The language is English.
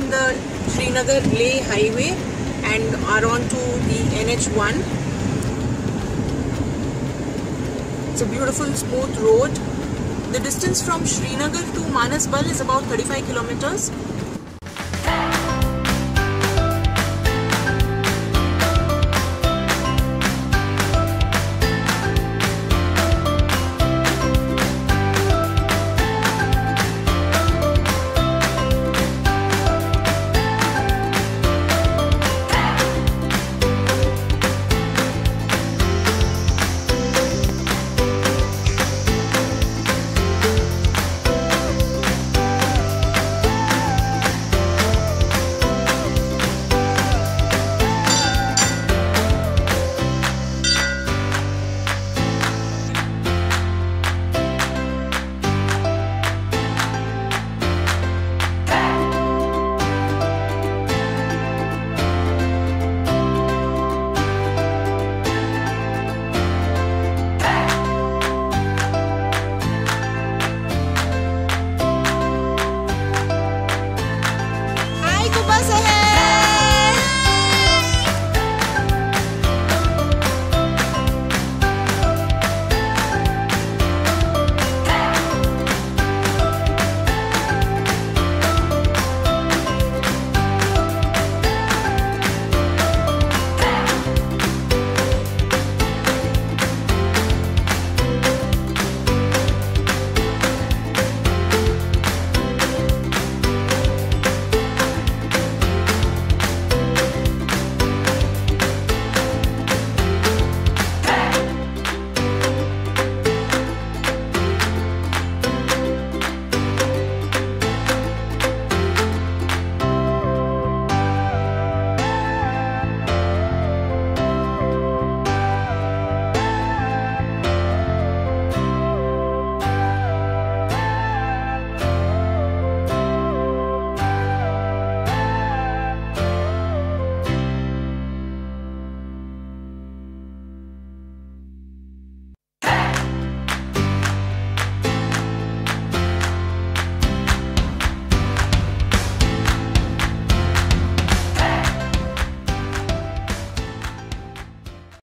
the Srinagar Leh highway and are on to the NH1. It's a beautiful smooth road. The distance from Srinagar to Manasbal is about 35 kilometers